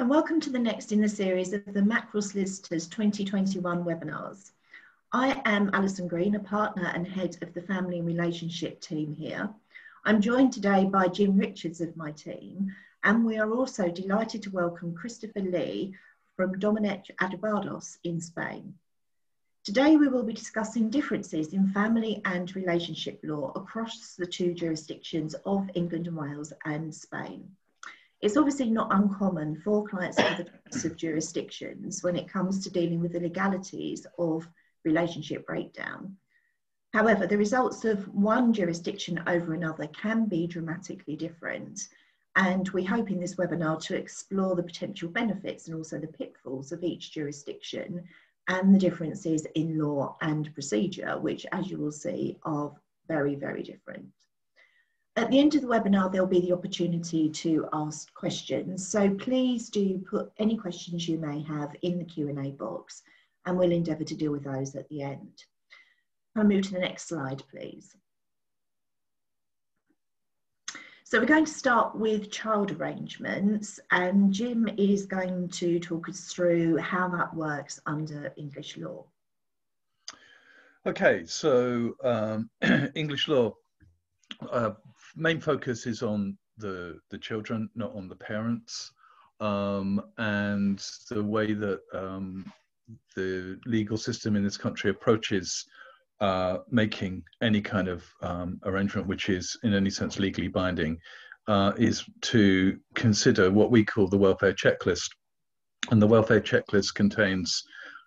and welcome to the next in the series of the Mackrell Solicitors 2021 webinars. I am Alison Green, a partner and head of the Family and Relationship team here. I'm joined today by Jim Richards of my team, and we are also delighted to welcome Christopher Lee from Doménech Abogados in Spain. Today we will be discussing differences in family and relationship law across the two jurisdictions of England and Wales and Spain. It's obviously not uncommon for clients of other types of jurisdictions when it comes to dealing with the legalities of relationship breakdown. However, the results of one jurisdiction over another can be dramatically different. And we hope in this webinar to explore the potential benefits and also the pitfalls of each jurisdiction and the differences in law and procedure, which as you will see are very, very different. At the end of the webinar, there'll be the opportunity to ask questions. So please do put any questions you may have in the Q&A box and we'll endeavour to deal with those at the end. I'll move to the next slide, please. So we're going to start with child arrangements and Jim is going to talk us through how that works under English law. Okay, so um, English law uh, main focus is on the the children, not on the parents, um, and the way that um, the legal system in this country approaches uh, making any kind of um, arrangement which is in any sense legally binding uh, is to consider what we call the welfare checklist. And the welfare checklist contains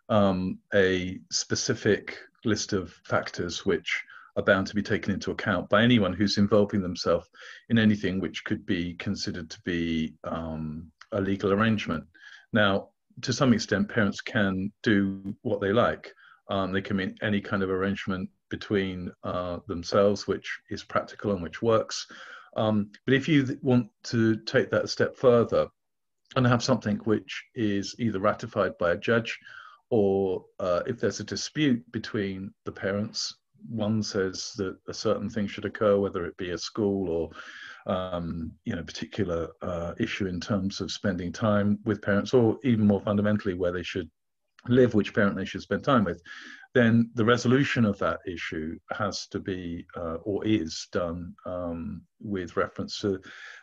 um, a specific list of factors which are bound to be taken into account by anyone who's involving themselves in anything which could be considered to be um, a legal arrangement. Now, to some extent, parents can do what they like. Um, they can make any kind of arrangement between uh, themselves, which is practical and which works. Um, but if you want to take that a step further and have something which is either ratified by a judge or uh, if there's a dispute between the parents one says that a certain thing should occur, whether it be a school or um, you know particular uh, issue in terms of spending time with parents, or even more fundamentally where they should live, which parent they should spend time with, then the resolution of that issue has to be uh, or is done um, with reference to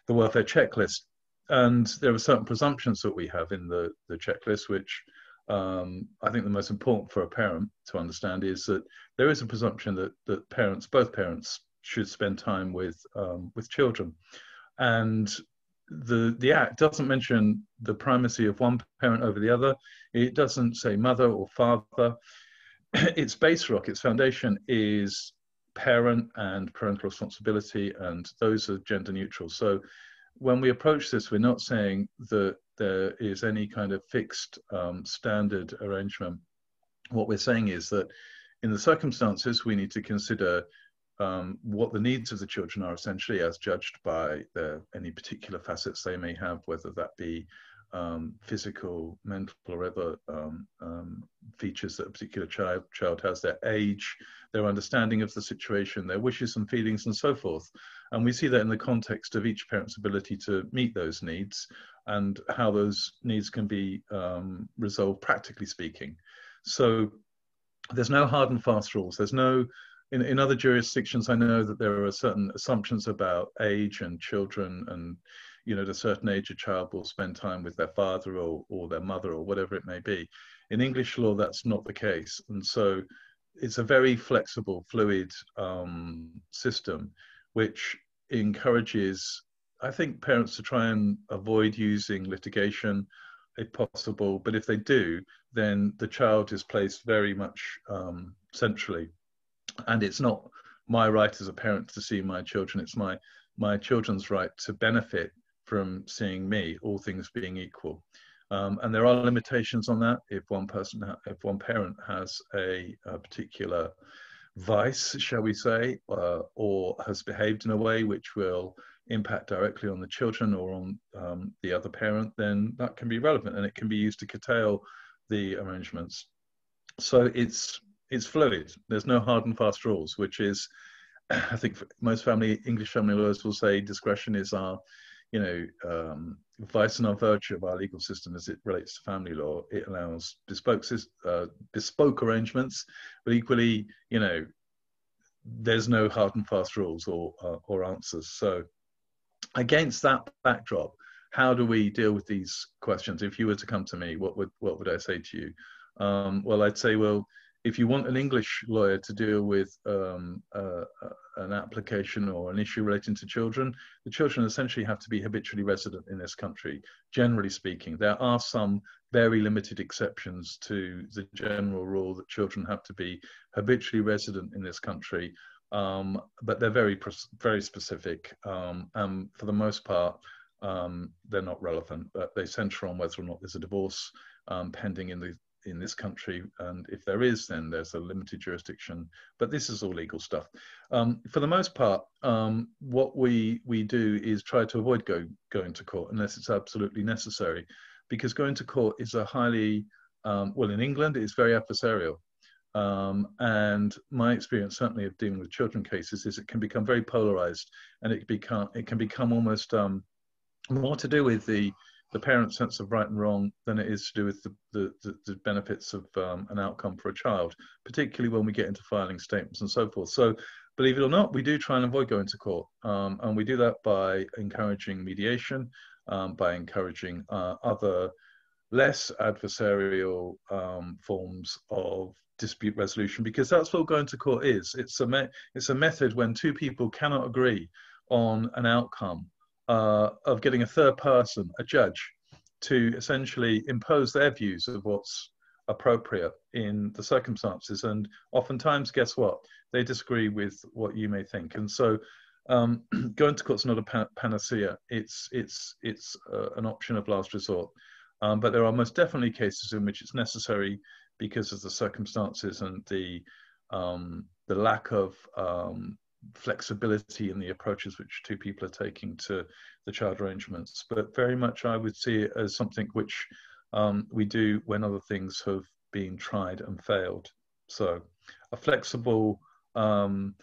the welfare checklist. And there are certain presumptions that we have in the, the checklist, which um, I think the most important for a parent to understand is that there is a presumption that that parents, both parents, should spend time with um, with children, and the the act doesn't mention the primacy of one parent over the other. It doesn't say mother or father. its base rock, its foundation is parent and parental responsibility, and those are gender neutral. So when we approach this, we're not saying that there is any kind of fixed um, standard arrangement. What we're saying is that in the circumstances, we need to consider um, what the needs of the children are essentially as judged by any particular facets they may have, whether that be um, physical, mental, or other um, um, features that a particular child, child has, their age, their understanding of the situation, their wishes and feelings, and so forth. And we see that in the context of each parent's ability to meet those needs and how those needs can be um, resolved, practically speaking. So there's no hard and fast rules. There's no in, in other jurisdictions, I know that there are certain assumptions about age and children and you know, at a certain age, a child will spend time with their father or, or their mother or whatever it may be. In English law, that's not the case. And so it's a very flexible, fluid um, system, which encourages, I think, parents to try and avoid using litigation if possible. But if they do, then the child is placed very much um, centrally. And it's not my right as a parent to see my children, it's my my children's right to benefit from seeing me, all things being equal. Um, and there are limitations on that. If one person, if one parent has a, a particular vice, shall we say, uh, or has behaved in a way which will impact directly on the children or on um, the other parent, then that can be relevant and it can be used to curtail the arrangements. So it's it's fluid. There's no hard and fast rules, which is, I think most family English family lawyers will say discretion is our you know, um, vice and our virtue of our legal system as it relates to family law. It allows bespoke, uh, bespoke arrangements, but equally, you know, there's no hard and fast rules or uh, or answers. So, against that backdrop, how do we deal with these questions? If you were to come to me, what would what would I say to you? Um, well, I'd say, well, if you want an English lawyer to deal with um, uh, an application or an issue relating to children, the children essentially have to be habitually resident in this country, generally speaking. There are some very limited exceptions to the general rule that children have to be habitually resident in this country, um, but they're very, very specific. Um, and for the most part, um, they're not relevant, but they center on whether or not there's a divorce um, pending in the in this country, and if there is, then there's a limited jurisdiction. But this is all legal stuff. Um, for the most part, what we we do is try to avoid go, going to court unless it's absolutely necessary, because going to court is a highly well in England it's very adversarial. Um, and my experience, certainly of dealing with children cases, is it can become very polarized, and it become it can become almost um, more to do with the the parent's sense of right and wrong than it is to do with the, the, the, the benefits of um, an outcome for a child, particularly when we get into filing statements and so forth. So, believe it or not, we do try and avoid going to court. Um, and we do that by encouraging mediation, um, by encouraging uh, other less adversarial um, forms of dispute resolution, because that's what going to court is. It's a, it's a method when two people cannot agree on an outcome uh, of getting a third person, a judge, to essentially impose their views of what's appropriate in the circumstances. And oftentimes, guess what? They disagree with what you may think. And so, um, going to court's not a panacea. It's it's it's uh, an option of last resort. Um, but there are most definitely cases in which it's necessary because of the circumstances and the um, the lack of um, flexibility in the approaches which two people are taking to the child arrangements. But very much I would see it as something which um, we do when other things have been tried and failed. So a flexible, um,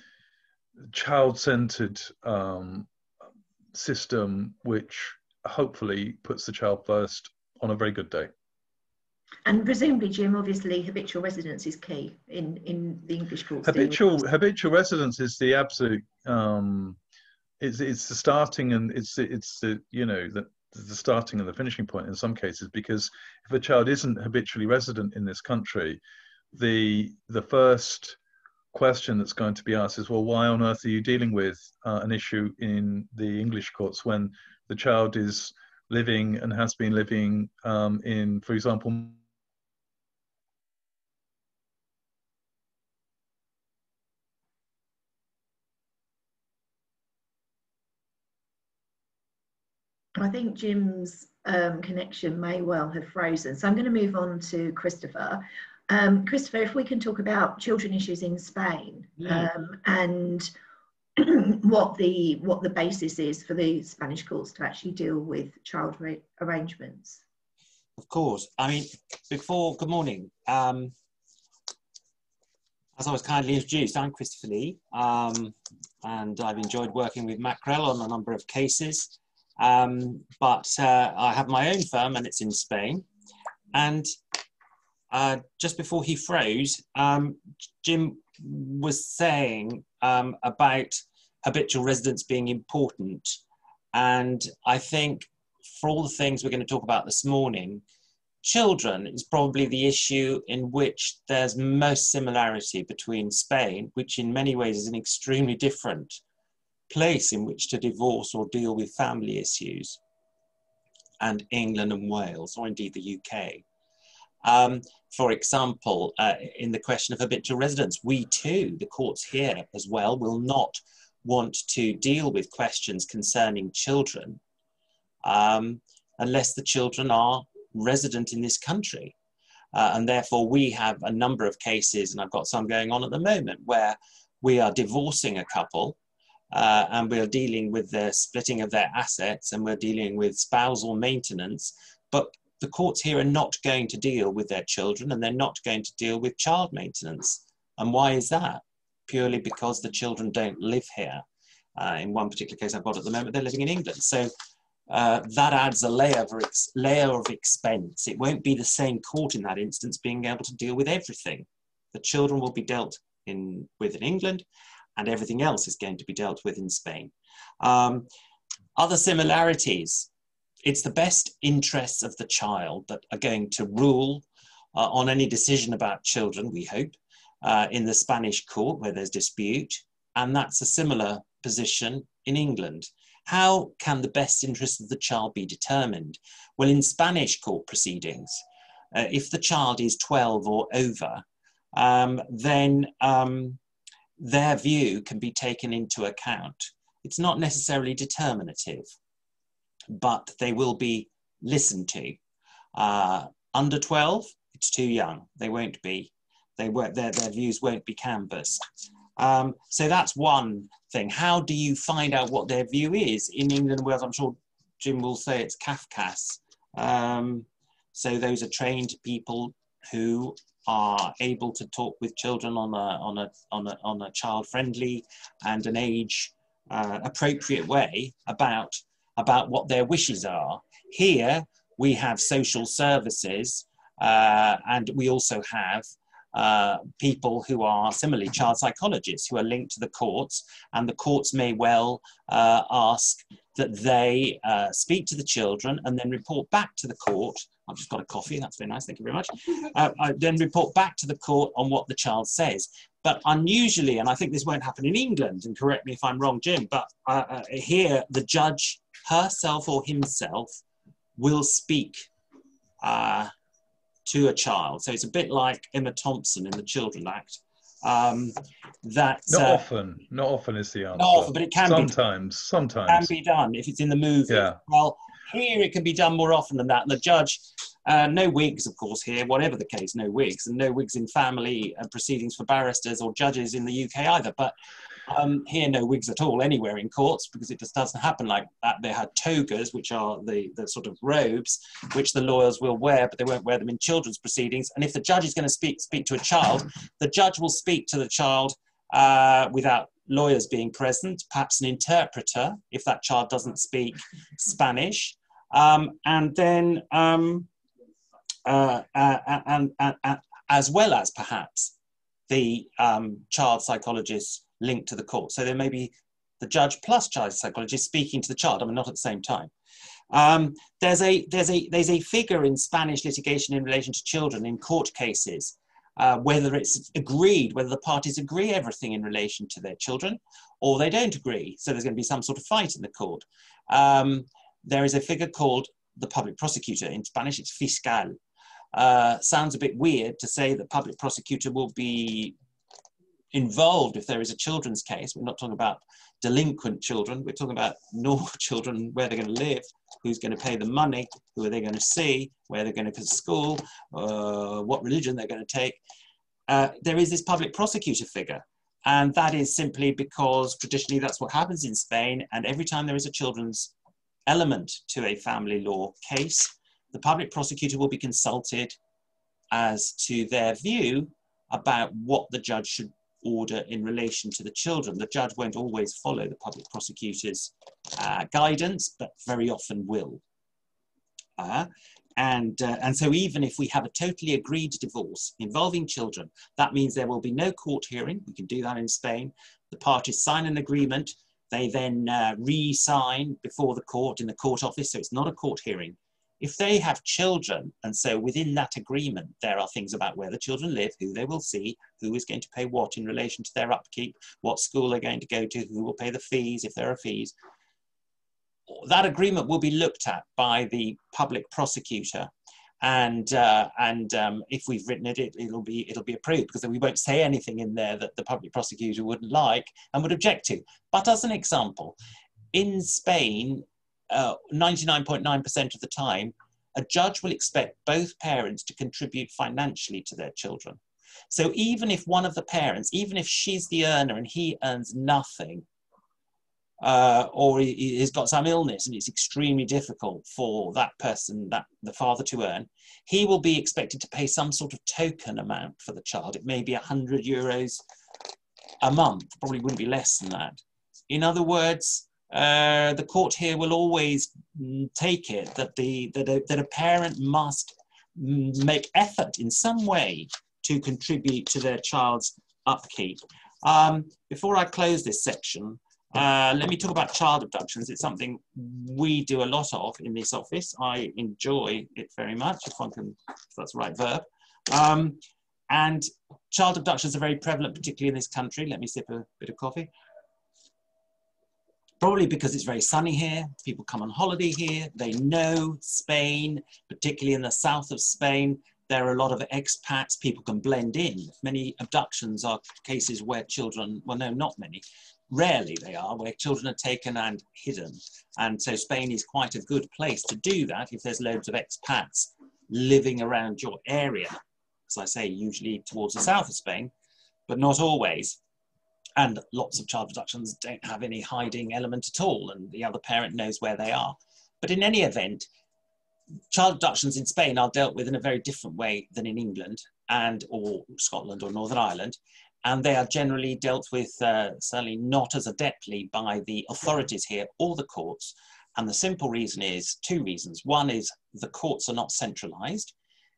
child-centered um, system which hopefully puts the child first on a very good day. And presumably, Jim, obviously, habitual residence is key in, in the English courts. Habitual habitual residence is the absolute. Um, it's it's the starting and it's it's the you know the the starting and the finishing point in some cases because if a child isn't habitually resident in this country, the the first question that's going to be asked is well why on earth are you dealing with uh, an issue in the English courts when the child is living and has been living um, in, for example, I think Jim's um, connection may well have frozen. So I'm going to move on to Christopher. Um, Christopher, if we can talk about children issues in Spain yeah. um, and what the what the basis is for the Spanish courts to actually deal with child arrangements. Of course. I mean, before, good morning. Um, as I was kindly introduced, I'm Christopher Lee, um, and I've enjoyed working with Mackrell on a number of cases. Um, but uh, I have my own firm, and it's in Spain. And uh, just before he froze, um, Jim was saying um, about habitual residence being important. And I think for all the things we're going to talk about this morning, children is probably the issue in which there's most similarity between Spain, which in many ways is an extremely different place in which to divorce or deal with family issues, and England and Wales, or indeed the UK. Um, for example, uh, in the question of habitual residence, we too, the courts here as well, will not want to deal with questions concerning children um, unless the children are resident in this country. Uh, and therefore, we have a number of cases, and I've got some going on at the moment, where we are divorcing a couple uh, and we're dealing with the splitting of their assets and we're dealing with spousal maintenance. But the courts here are not going to deal with their children and they're not going to deal with child maintenance. And why is that? Purely because the children don't live here. Uh, in one particular case I've got at the moment, they're living in England. So uh, that adds a layer of, layer of expense. It won't be the same court in that instance being able to deal with everything. The children will be dealt in, with in England, and everything else is going to be dealt with in Spain. Um, other similarities it's the best interests of the child that are going to rule uh, on any decision about children, we hope, uh, in the Spanish court where there's dispute. And that's a similar position in England. How can the best interest of the child be determined? Well, in Spanish court proceedings, uh, if the child is 12 or over, um, then um, their view can be taken into account. It's not necessarily determinative, but they will be listened to. Uh, under 12, it's too young. They won't be. They won't, their, their views won't be canvassed. Um, so that's one thing. How do you find out what their view is? In England and Wales, I'm sure Jim will say it's CAFCASS. Um, so those are trained people who are able to talk with children on a, on a, on a, on a child-friendly and an age uh, appropriate way about, about what their wishes are. Here, we have social services uh, and we also have uh, people who are similarly child psychologists who are linked to the courts, and the courts may well uh, ask that they uh, speak to the children and then report back to the court. I've just got a coffee, that's very nice, thank you very much. Uh, then report back to the court on what the child says. But unusually, and I think this won't happen in England, and correct me if I'm wrong, Jim, but uh, uh, here the judge herself or himself will speak uh, to a child. So it's a bit like Emma Thompson in the Children Act. Um, that not uh, often, not often is the answer. Not often, but it can sometimes, be, sometimes can be done if it's in the movie. Yeah. Well, here it can be done more often than that. And the judge, uh, no wigs, of course, here, whatever the case, no wigs, and no wigs in family uh, proceedings for barristers or judges in the UK either. But um, here, no wigs at all anywhere in courts because it just doesn't happen like that. They had togas, which are the, the sort of robes which the lawyers will wear, but they won't wear them in children's proceedings. And if the judge is going to speak, speak to a child, the judge will speak to the child uh, without lawyers being present, perhaps an interpreter if that child doesn't speak Spanish. Um, and then, um, uh, uh, and, and, and, as well as perhaps the um, child psychologist linked to the court. So there may be the judge plus child psychologist speaking to the child, I mean, not at the same time. Um, there's, a, there's, a, there's a figure in Spanish litigation in relation to children in court cases, uh, whether it's agreed, whether the parties agree everything in relation to their children, or they don't agree. So there's going to be some sort of fight in the court. Um, there is a figure called the public prosecutor. In Spanish, it's fiscal. Uh, sounds a bit weird to say the public prosecutor will be involved if there is a children's case. We're not talking about delinquent children. We're talking about normal children, where they're going to live, who's going to pay the money, who are they going to see, where they're going to go to school, uh, what religion they're going to take. Uh, there is this public prosecutor figure. And that is simply because traditionally that's what happens in Spain. And every time there is a children's element to a family law case, the public prosecutor will be consulted as to their view about what the judge should order in relation to the children. The judge won't always follow the public prosecutor's uh, guidance, but very often will. Uh, and, uh, and so even if we have a totally agreed divorce involving children, that means there will be no court hearing. We can do that in Spain. The parties sign an agreement. They then uh, re-sign before the court in the court office. So it's not a court hearing if they have children, and so within that agreement, there are things about where the children live, who they will see, who is going to pay what in relation to their upkeep, what school they're going to go to, who will pay the fees if there are fees. That agreement will be looked at by the public prosecutor, and uh, and um, if we've written it, it, will be it'll be approved because we won't say anything in there that the public prosecutor wouldn't like and would object to. But as an example, in Spain, 99.9% uh, of the time, a judge will expect both parents to contribute financially to their children. So even if one of the parents, even if she's the earner and he earns nothing, uh, or he, has got some illness and it's extremely difficult for that person, that the father to earn, he will be expected to pay some sort of token amount for the child. It may be 100 euros a month, probably wouldn't be less than that. In other words, uh, the court here will always take it that, the, that, a, that a parent must make effort in some way to contribute to their child's upkeep. Um, before I close this section, uh, let me talk about child abductions. It's something we do a lot of in this office. I enjoy it very much, if one can, if that's the right verb. Um, and child abductions are very prevalent, particularly in this country. Let me sip a bit of coffee. Probably because it's very sunny here. People come on holiday here. They know Spain, particularly in the south of Spain. There are a lot of expats. People can blend in. Many abductions are cases where children, well, no, not many, rarely they are, where children are taken and hidden. And so Spain is quite a good place to do that if there's loads of expats living around your area. As I say, usually towards the south of Spain, but not always. And lots of child abductions don't have any hiding element at all, and the other parent knows where they are. But in any event, child abductions in Spain are dealt with in a very different way than in England and or Scotland or Northern Ireland and they are generally dealt with uh, certainly not as adeptly by the authorities here or the courts. And the simple reason is two reasons. One is the courts are not centralized.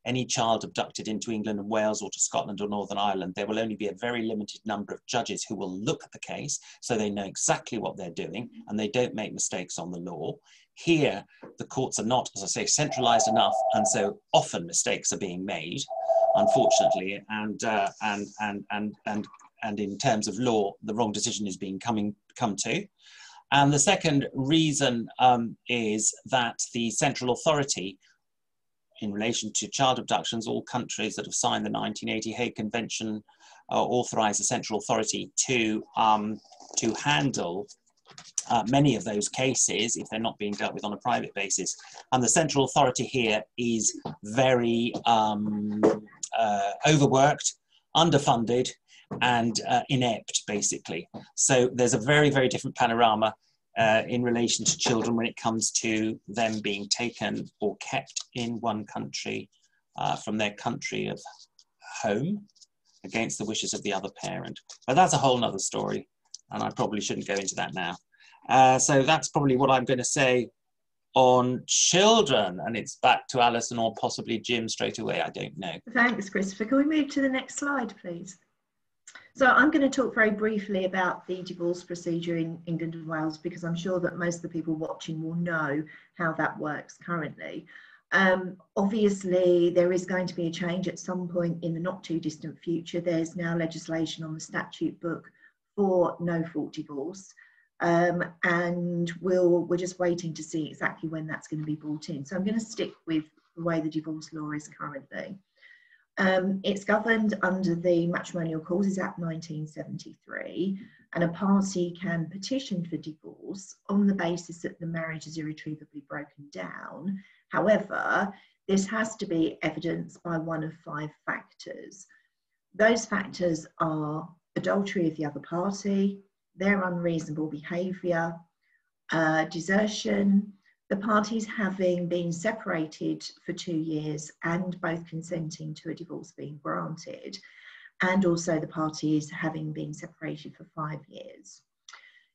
Any child abducted into England and Wales or to Scotland or Northern Ireland, there will only be a very limited number of judges who will look at the case so they know exactly what they're doing and they don't make mistakes on the law. Here, the courts are not, as I say, centralized enough, and so often mistakes are being made unfortunately, and uh, and and and and and in terms of law, the wrong decision is being coming come to. And the second reason um, is that the central authority in relation to child abductions, all countries that have signed the 1980 Hague Convention uh, authorize the central authority to, um, to handle uh, many of those cases if they're not being dealt with on a private basis. And the central authority here is very um, uh, overworked, underfunded, and uh, inept, basically. So there's a very, very different panorama uh, in relation to children when it comes to them being taken or kept in one country uh, from their country of home against the wishes of the other parent. But that's a whole other story, and I probably shouldn't go into that now. Uh, so that's probably what I'm going to say on children. And it's back to Alison or possibly Jim straight away. I don't know. Thanks, Christopher. Can we move to the next slide, please? So I'm going to talk very briefly about the divorce procedure in England and Wales because I'm sure that most of the people watching will know how that works currently. Um, obviously, there is going to be a change at some point in the not too distant future. There's now legislation on the statute book for no fault divorce. Um, and we'll, we're just waiting to see exactly when that's going to be brought in. So I'm going to stick with the way the divorce law is currently. Um, it's governed under the Matrimonial Causes Act 1973, and a party can petition for divorce on the basis that the marriage is irretrievably broken down. However, this has to be evidenced by one of five factors. Those factors are adultery of the other party, their unreasonable behaviour, uh, desertion, the parties having been separated for two years and both consenting to a divorce being granted, and also the parties having been separated for five years.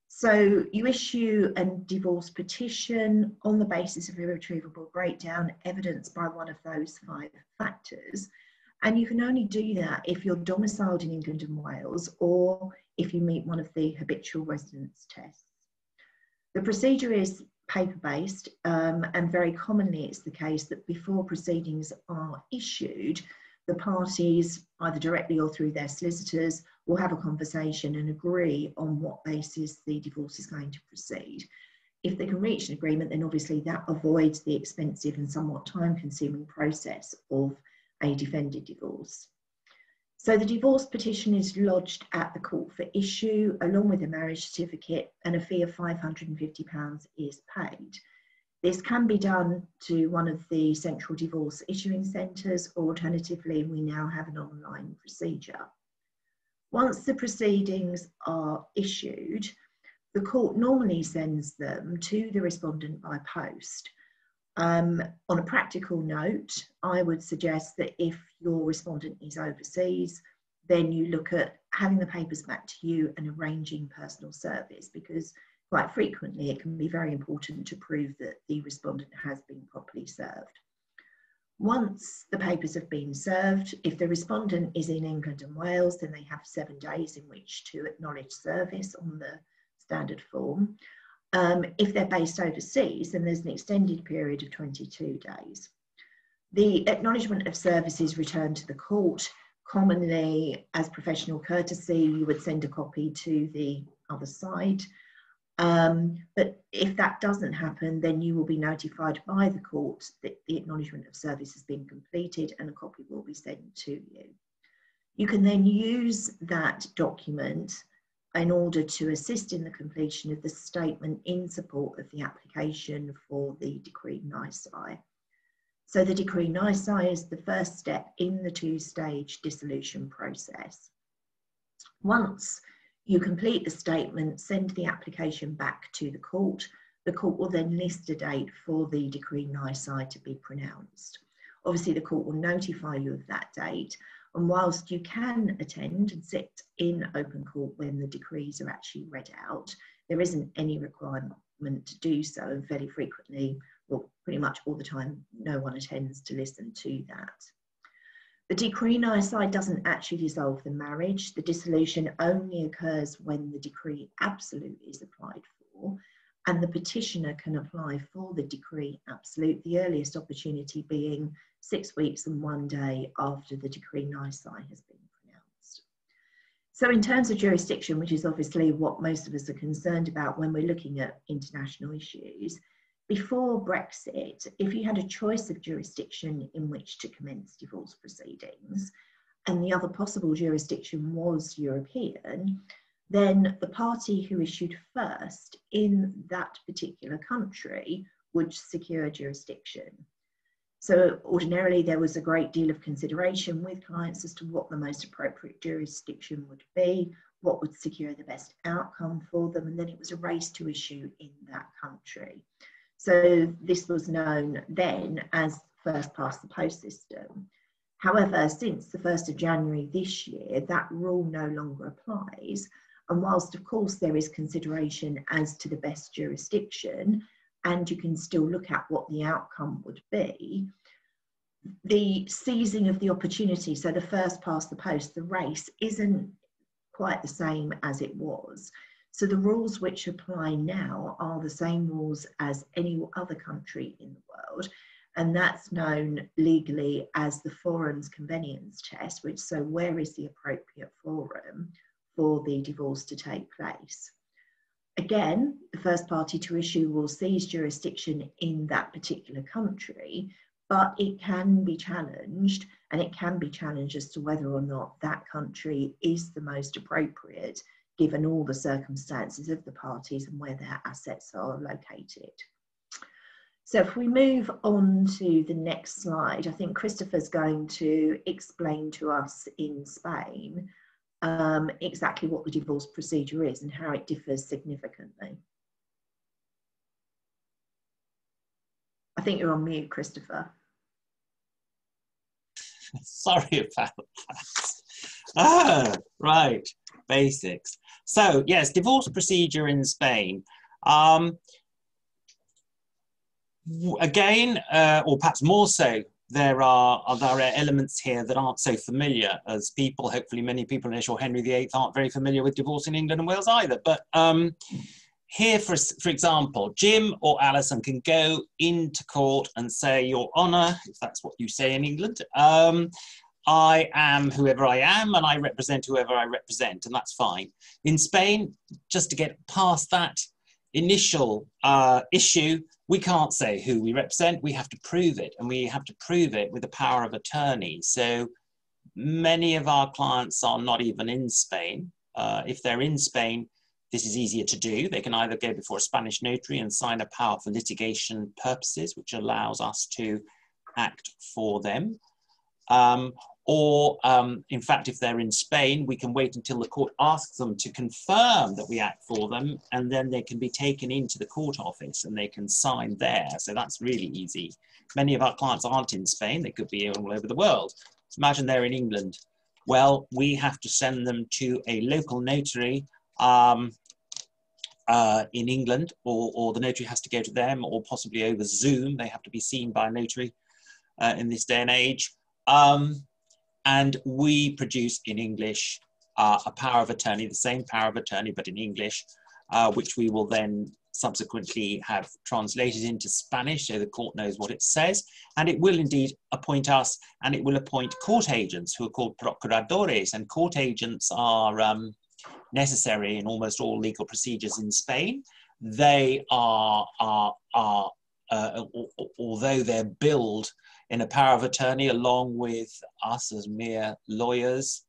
So you issue a divorce petition on the basis of irretrievable breakdown, evidenced by one of those five factors. And you can only do that if you're domiciled in England and Wales or if you meet one of the habitual residence tests. The procedure is paper-based um, and very commonly it's the case that before proceedings are issued, the parties, either directly or through their solicitors, will have a conversation and agree on what basis the divorce is going to proceed. If they can reach an agreement, then obviously that avoids the expensive and somewhat time consuming process of a defended divorce. So the divorce petition is lodged at the court for issue along with a marriage certificate and a fee of £550 is paid. This can be done to one of the central divorce issuing centres or alternatively we now have an online procedure. Once the proceedings are issued, the court normally sends them to the respondent by post um, on a practical note, I would suggest that if your respondent is overseas, then you look at having the papers back to you and arranging personal service because quite frequently it can be very important to prove that the respondent has been properly served. Once the papers have been served, if the respondent is in England and Wales, then they have seven days in which to acknowledge service on the standard form. Um, if they're based overseas, then there's an extended period of 22 days. The acknowledgement of service is returned to the court. Commonly, as professional courtesy, you would send a copy to the other side. Um, but if that doesn't happen, then you will be notified by the court that the acknowledgement of service has been completed and a copy will be sent to you. You can then use that document in order to assist in the completion of the statement in support of the application for the decree nisi. So the decree nisi is the first step in the two-stage dissolution process. Once you complete the statement, send the application back to the court. The court will then list a date for the decree nisi to be pronounced. Obviously, the court will notify you of that date. And whilst you can attend and sit in open court when the decrees are actually read out, there isn't any requirement to do so. And fairly frequently, well, pretty much all the time, no one attends to listen to that. The decree nisi doesn't actually dissolve the marriage. The dissolution only occurs when the decree absolute is applied for, and the petitioner can apply for the decree absolute, the earliest opportunity being six weeks and one day after the decree nisi has been pronounced. So in terms of jurisdiction, which is obviously what most of us are concerned about when we're looking at international issues, before Brexit, if you had a choice of jurisdiction in which to commence divorce proceedings, and the other possible jurisdiction was European, then the party who issued first in that particular country would secure jurisdiction. So ordinarily there was a great deal of consideration with clients as to what the most appropriate jurisdiction would be, what would secure the best outcome for them, and then it was a race to issue in that country. So this was known then as first past the post system. However, since the 1st of January this year, that rule no longer applies. And whilst, of course, there is consideration as to the best jurisdiction, and you can still look at what the outcome would be, the seizing of the opportunity, so the first past the post, the race, isn't quite the same as it was. So the rules which apply now are the same rules as any other country in the world. And that's known legally as the forum non conveniens test, which so where is the appropriate forum for the divorce to take place? Again, the first party to issue will seize jurisdiction in that particular country, but it can be challenged and it can be challenged as to whether or not that country is the most appropriate given all the circumstances of the parties and where their assets are located. So if we move on to the next slide, I think Christopher's going to explain to us in Spain um, exactly what the divorce procedure is and how it differs significantly. I think you're on mute, Christopher. Sorry about that. Ah, right, basics. So yes, divorce procedure in Spain. Um, again, uh, or perhaps more so, there are, there are elements here that aren't so familiar as people, hopefully many people in Ishmael Henry VIII aren't very familiar with divorce in England and Wales either. But um, here, for, for example, Jim or Alison can go into court and say, Your Honour, if that's what you say in England, um, I am whoever I am and I represent whoever I represent, and that's fine. In Spain, just to get past that initial uh, issue, we can't say who we represent, we have to prove it, and we have to prove it with the power of attorney. So many of our clients are not even in Spain. Uh, if they're in Spain, this is easier to do. They can either go before a Spanish notary and sign a power for litigation purposes, which allows us to act for them. Um, or um, in fact, if they're in Spain, we can wait until the court asks them to confirm that we act for them, and then they can be taken into the court office and they can sign there. So that's really easy. Many of our clients aren't in Spain, they could be all over the world. Imagine they're in England. Well, we have to send them to a local notary um, uh, in England, or, or the notary has to go to them, or possibly over Zoom. They have to be seen by a notary uh, in this day and age. Um, and we produce in English uh, a power of attorney, the same power of attorney, but in English, uh, which we will then subsequently have translated into Spanish so the court knows what it says. And it will indeed appoint us and it will appoint court agents who are called procuradores. And court agents are um, necessary in almost all legal procedures in Spain. They are, are, are uh, although they're billed in a power of attorney along with us as mere lawyers,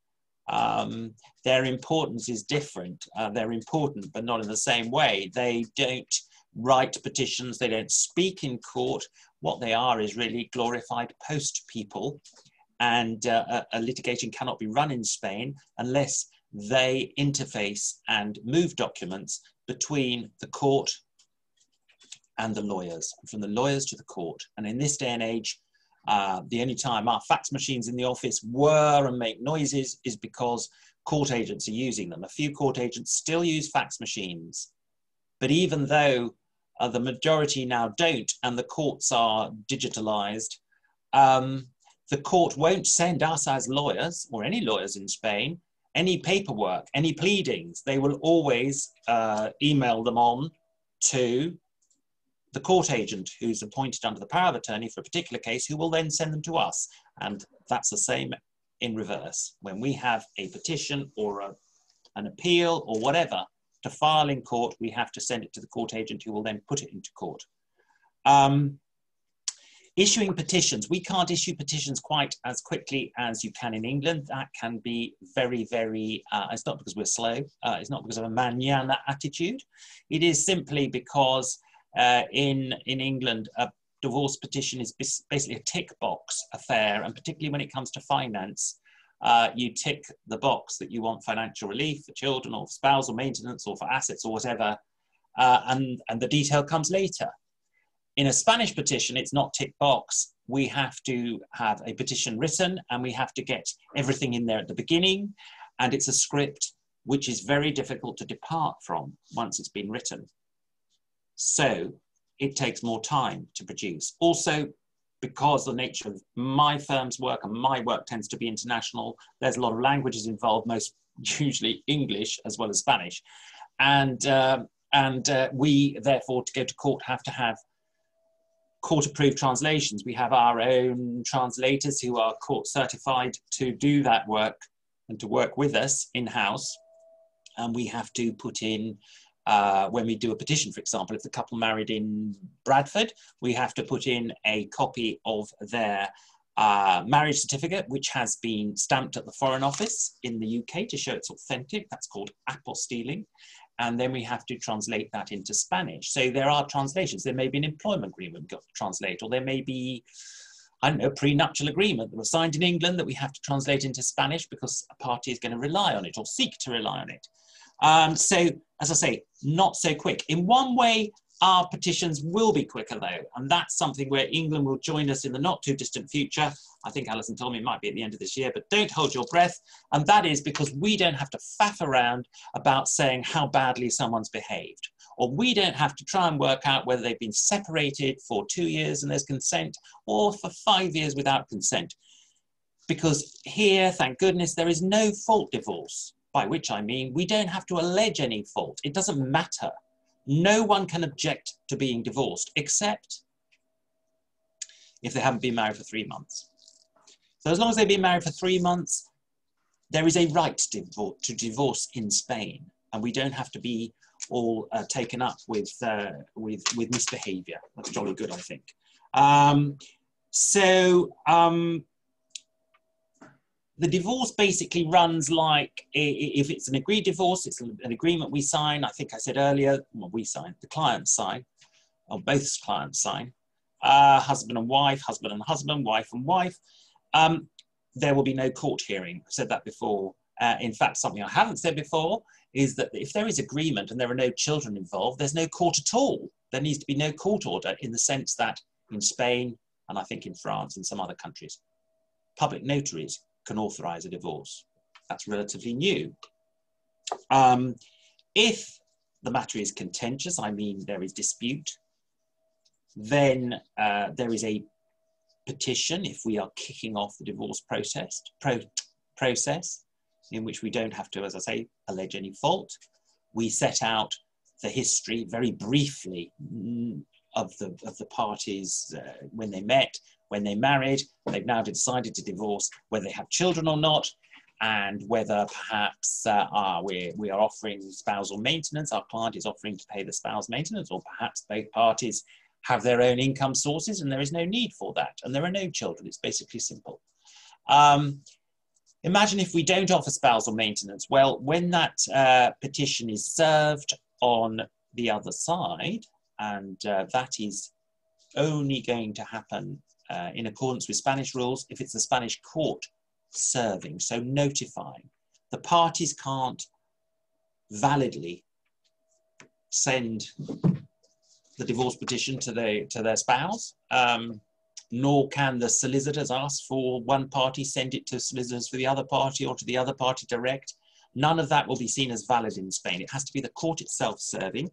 um, their importance is different. Uh, they're important, but not in the same way. They don't write petitions, they don't speak in court. What they are is really glorified post people. And uh, a, a litigation cannot be run in Spain unless they interface and move documents between the court and the lawyers, from the lawyers to the court. And in this day and age, uh, the only time our fax machines in the office whir and make noises is because court agents are using them. A few court agents still use fax machines. But even though uh, the majority now don't and the courts are digitalized, um, the court won't send us as lawyers or any lawyers in Spain any paperwork, any pleadings. They will always uh, email them on to the court agent who's appointed under the power of attorney for a particular case, who will then send them to us. And that's the same in reverse. When we have a petition or a, an appeal or whatever to file in court, we have to send it to the court agent who will then put it into court. Um, issuing petitions, we can't issue petitions quite as quickly as you can in England. That can be very, very, uh, it's not because we're slow, uh, it's not because of a manana attitude. It is simply because uh, in, in England, a divorce petition is basically a tick box affair, and particularly when it comes to finance, uh, you tick the box that you want financial relief for children or for spousal maintenance or for assets or whatever, uh, and, and the detail comes later. In a Spanish petition, it's not tick box. We have to have a petition written and we have to get everything in there at the beginning. And it's a script which is very difficult to depart from once it's been written. So it takes more time to produce. Also, because the nature of my firm's work and my work tends to be international, there's a lot of languages involved, most usually English as well as Spanish. And, uh, and uh, we, therefore, to go to court, have to have court approved translations. We have our own translators who are court certified to do that work and to work with us in house. And we have to put in uh, when we do a petition, for example, if the couple married in Bradford, we have to put in a copy of their uh, marriage certificate, which has been stamped at the Foreign Office in the UK to show it's authentic. That's called apostilling. And then we have to translate that into Spanish. So there are translations. There may be an employment agreement got to translate, or there may be, I don't know, prenuptial agreement that was signed in England that we have to translate into Spanish because a party is going to rely on it or seek to rely on it. Um, so, as I say, not so quick. In one way, our petitions will be quicker though, and that's something where England will join us in the not too distant future. I think Alison told me it might be at the end of this year, but don't hold your breath. And that is because we don't have to faff around about saying how badly someone's behaved, or we don't have to try and work out whether they've been separated for two years and there's consent, or for five years without consent. Because here, thank goodness, there is no fault divorce by which I mean we don't have to allege any fault. It doesn't matter. No one can object to being divorced except if they haven't been married for three months. So as long as they've been married for three months, there is a right to divorce, in Spain, and we don't have to be all uh, taken up with, uh, with, with misbehavior. That's jolly good, I think. Um, so um, the divorce basically runs like if it's an agreed divorce, it's an agreement we sign. I think I said earlier, well, we sign, the clients sign, or both clients sign, uh, husband and wife, husband and husband, wife and wife. Um, there will be no court hearing. I've said that before. Uh, in fact, something I haven't said before is that if there is agreement and there are no children involved, there's no court at all. There needs to be no court order in the sense that in Spain, and I think in France and some other countries, public notaries can authorize a divorce. That's relatively new. Um, if the matter is contentious, I mean there is dispute, then uh, there is a petition if we are kicking off the divorce process, pro process in which we don't have to, as I say, allege any fault. We set out the history very briefly mm, of the, of the parties uh, when they met, when they married, they've now decided to divorce, whether they have children or not, and whether perhaps uh, uh, we, we are offering spousal maintenance, our client is offering to pay the spouse maintenance, or perhaps both parties have their own income sources and there is no need for that, and there are no children. It's basically simple. Um, imagine if we don't offer spousal maintenance. Well, when that uh, petition is served on the other side, and uh, that is only going to happen uh, in accordance with Spanish rules if it's the Spanish court serving, so notifying. The parties can't validly send the divorce petition to, the, to their spouse, um, nor can the solicitors ask for one party, send it to solicitors for the other party or to the other party direct. None of that will be seen as valid in Spain. It has to be the court itself serving,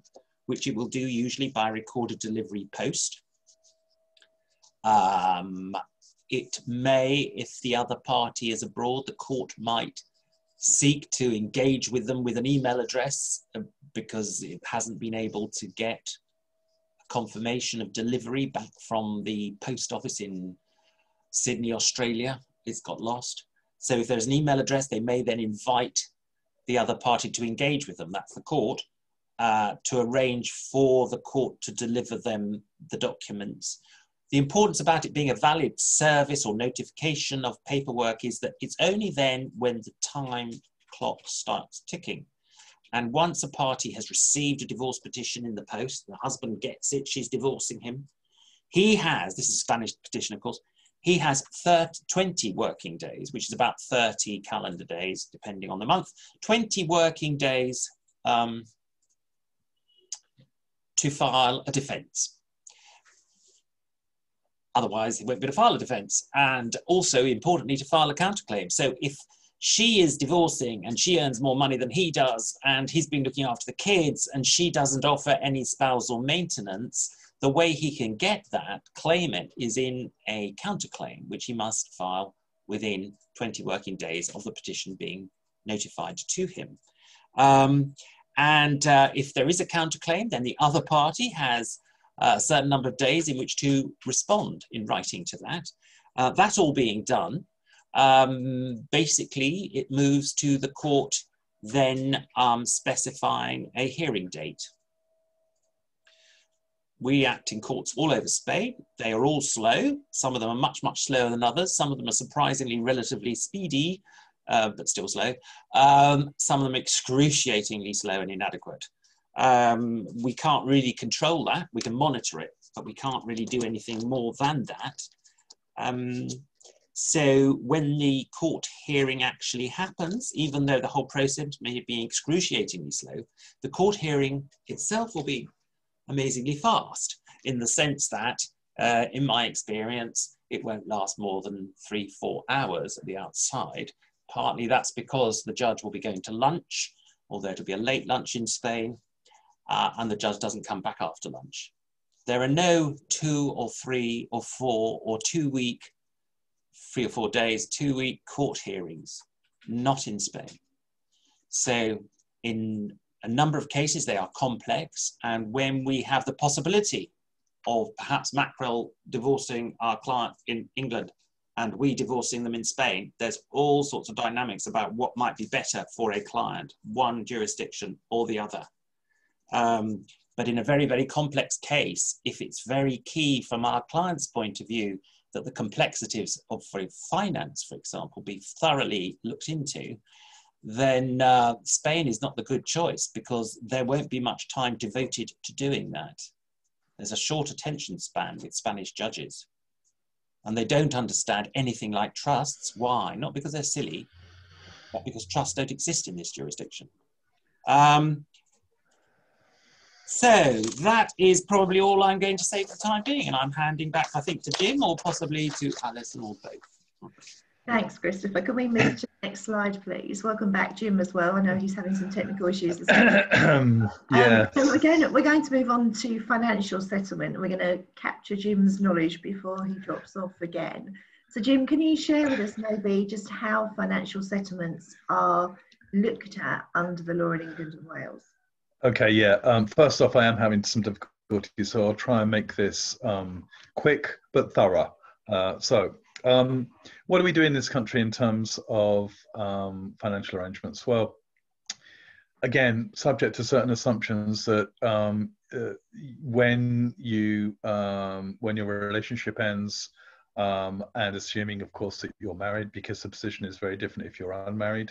which it will do usually by recorded delivery post. Um, it may, if the other party is abroad, the court might seek to engage with them with an email address uh, because it hasn't been able to get confirmation of delivery back from the post office in Sydney, Australia. It's got lost. So if there's an email address, they may then invite the other party to engage with them, that's the court, uh, to arrange for the court to deliver them the documents. The importance about it being a valid service or notification of paperwork is that it's only then when the time clock starts ticking. And once a party has received a divorce petition in the post, the husband gets it, she's divorcing him. He has, this is Spanish petition, of course, he has 30, 20 working days, which is about 30 calendar days, depending on the month, 20 working days um, to file a defense. Otherwise, he won't be able to file a defense. And also, importantly, to file a counterclaim. So if she is divorcing and she earns more money than he does, and he's been looking after the kids, and she doesn't offer any spousal maintenance, the way he can get that, claim it, is in a counterclaim, which he must file within 20 working days of the petition being notified to him. Um, and uh, if there is a counterclaim, then the other party has a certain number of days in which to respond in writing to that. Uh, that all being done, um, basically it moves to the court then um, specifying a hearing date. We act in courts all over Spain. They are all slow. Some of them are much, much slower than others. Some of them are surprisingly relatively speedy, uh, but still slow. Um, some of them excruciatingly slow and inadequate. Um, we can't really control that. We can monitor it, but we can't really do anything more than that. Um, so when the court hearing actually happens, even though the whole process may be excruciatingly slow, the court hearing itself will be amazingly fast in the sense that, uh, in my experience, it won't last more than three, four hours at the outside. Partly that's because the judge will be going to lunch, although it'll be a late lunch in Spain, uh, and the judge doesn't come back after lunch. There are no two or three or four or two week three or four days, two week court hearings, not in Spain. So, in a number of cases, they are complex. And when we have the possibility of perhaps Mackrell divorcing our client in England and we divorcing them in Spain, there's all sorts of dynamics about what might be better for a client, one jurisdiction or the other. Um, but in a very, very complex case, if it's very key from our client's point of view that the complexities of for finance, for example, be thoroughly looked into, then uh, Spain is not the good choice because there won't be much time devoted to doing that. There's a short attention span with Spanish judges. And they don't understand anything like trusts. Why? Not because they're silly, but because trusts don't exist in this jurisdiction. Um, so that is probably all I'm going to say for the time being, and I'm handing back, I think, to Jim or possibly to Alison or both. Thanks, Christopher. Can we move to the Next slide, please. Welcome back, Jim, as well. I know he's having some technical issues this. Um, yeah. Um, so we're going, we're going to move on to financial settlement. We're going to capture Jim's knowledge before he drops off again. So Jim, can you share with us maybe just how financial settlements are looked at under the law in England and Wales? Okay, yeah. Um, first off, I am having some difficulties, so I'll try and make this um, quick but thorough. Uh, so um, what do we do in this country in terms of um, financial arrangements? Well, again, subject to certain assumptions that um, uh, when you um, when your relationship ends, and assuming, of course, that you're married, because the position is very different if you're unmarried,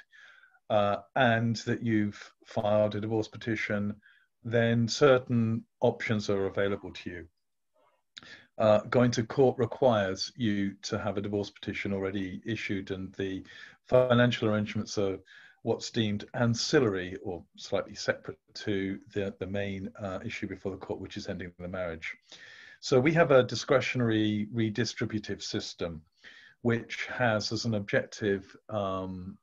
uh, and that you've filed a divorce petition, then certain options are available to you uh, going to court requires you to have a divorce petition already issued, and the financial arrangements are what's deemed ancillary or slightly separate to the, the main uh, issue before the court, which is ending the marriage. So we have a discretionary redistributive system, which has as an objective um,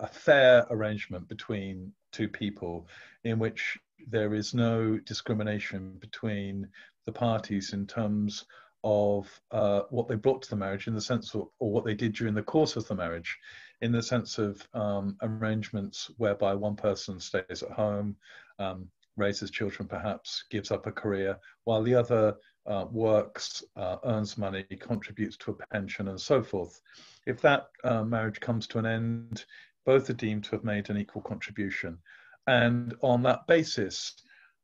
a fair arrangement between two people in which there is no discrimination between the parties in terms of uh, what they brought to the marriage in the sense of, or what they did during the course of the marriage in the sense of um, arrangements whereby one person stays at home um, raises children perhaps gives up a career while the other uh, works uh, earns money contributes to a pension and so forth. If that uh, marriage comes to an end both are deemed to have made an equal contribution and on that basis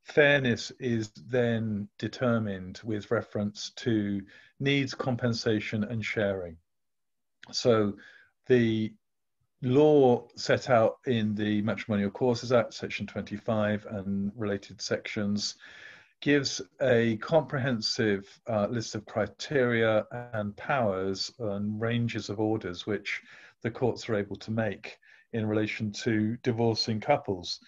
fairness is then determined with reference to needs compensation and sharing. So the law set out in the Matrimonial Causes Act, section 25 and related sections, gives a comprehensive uh, list of criteria and powers and ranges of orders which the courts are able to make in relation to divorcing couples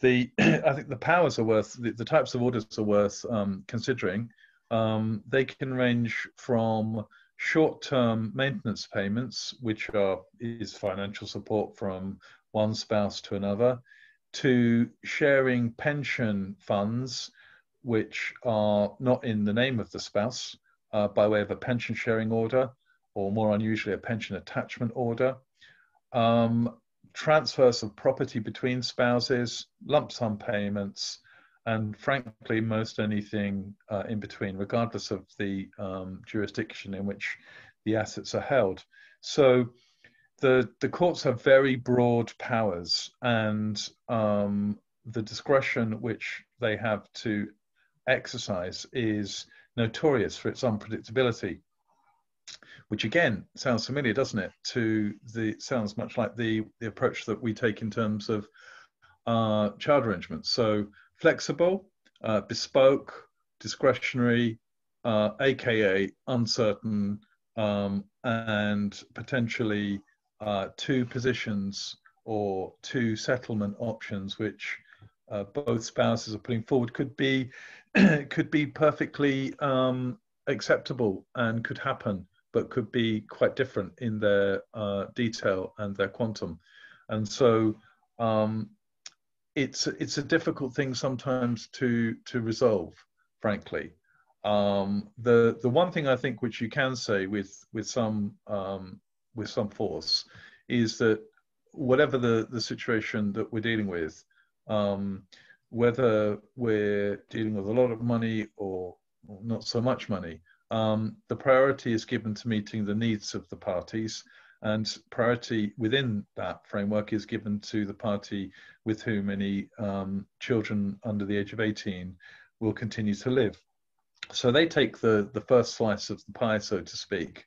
the I think the powers are worth the, the types of orders are worth um, considering. Um, they can range from short-term maintenance payments, which are is financial support from one spouse to another, to sharing pension funds, which are not in the name of the spouse, uh, by way of a pension sharing order, or more unusually, a pension attachment order. Um, transfers of property between spouses, lump sum payments, and frankly, most anything uh, in between, regardless of the um, jurisdiction in which the assets are held. So the, the courts have very broad powers, and um, the discretion which they have to exercise is notorious for its unpredictability which again sounds familiar, doesn't it? To the sounds much like the the approach that we take in terms of uh, child arrangements. So flexible, uh, bespoke, discretionary, uh, aka uncertain, um, and potentially uh, two positions or two settlement options, which uh, both spouses are putting forward, could be could be perfectly um, acceptable and could happen but could be quite different in their uh, detail and their quantum. And so um, it's it's a difficult thing sometimes to to resolve, frankly. Um, the the one thing I think which you can say with with some um, with some force is that whatever the the situation that we're dealing with, um, whether we're dealing with a lot of money or not so much money, um, the priority is given to meeting the needs of the parties, and priority within that framework is given to the party with whom any um, children under the age of 18 will continue to live. So they take the, the first slice of the pie, so to speak,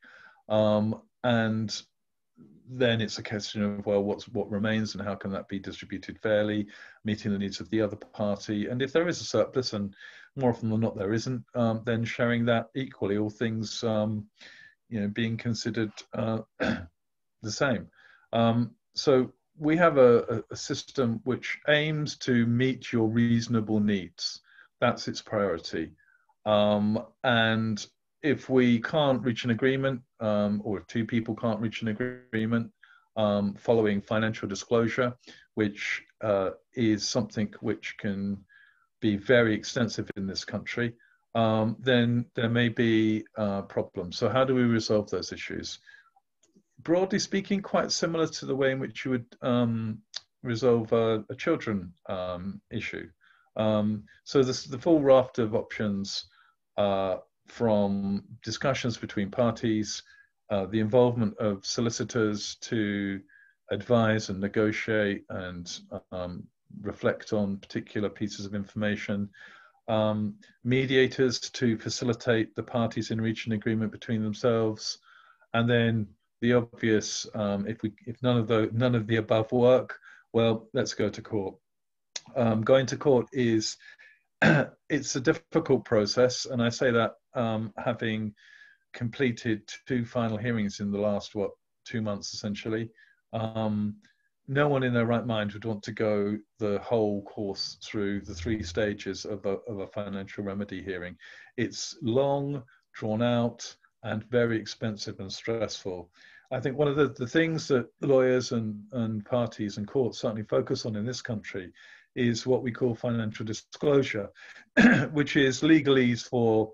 um, and then it's a question of well what's what remains and how can that be distributed fairly meeting the needs of the other party. And if there is a surplus and more often than not there isn't um, then sharing that equally all things um, you know being considered uh, the same. Um, so we have a, a system which aims to meet your reasonable needs. That's its priority. Um, and if we can't reach an agreement, um, or if two people can't reach an agreement, um, following financial disclosure, which uh, is something which can be very extensive in this country, um, then there may be uh, problems. So how do we resolve those issues? Broadly speaking, quite similar to the way in which you would um, resolve a, a children um, issue. Um, so this, the full raft of options uh, from discussions between parties, uh, the involvement of solicitors to advise and negotiate and um, reflect on particular pieces of information, um, mediators to facilitate the parties in reaching agreement between themselves, and then the obvious, um, if we if none of the none of the above work, well, let's go to court. Um, going to court is it's a difficult process, and I say that um, having completed two final hearings in the last what two months essentially. Um, no one in their right mind would want to go the whole course through the three stages of a, of a financial remedy hearing. It's long, drawn out, and very expensive and stressful. I think one of the, the things that lawyers and, and parties and courts certainly focus on in this country is what we call financial disclosure, which is legalese for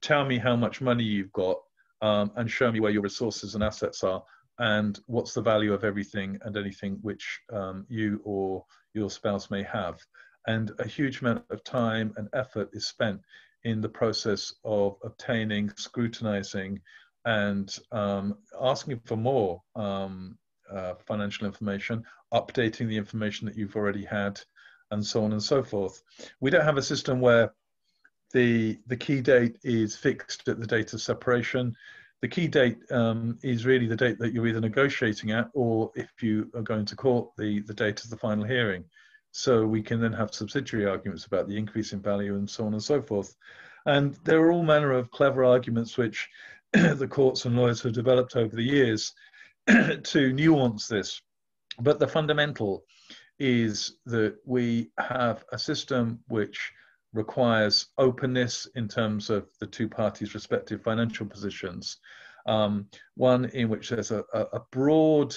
tell me how much money you've got um, and show me where your resources and assets are and what's the value of everything and anything which um, you or your spouse may have. And a huge amount of time and effort is spent in the process of obtaining, scrutinizing, and um, asking for more um, uh, financial information, updating the information that you've already had, and so on and so forth. We don't have a system where the the key date is fixed at the date of separation. The key date um, is really the date that you're either negotiating at, or if you are going to court, the the date of the final hearing. So we can then have subsidiary arguments about the increase in value and so on and so forth. And there are all manner of clever arguments which the courts and lawyers have developed over the years to nuance this. But the fundamental is that we have a system which requires openness in terms of the two parties' respective financial positions. Um, one in which there's a, a broad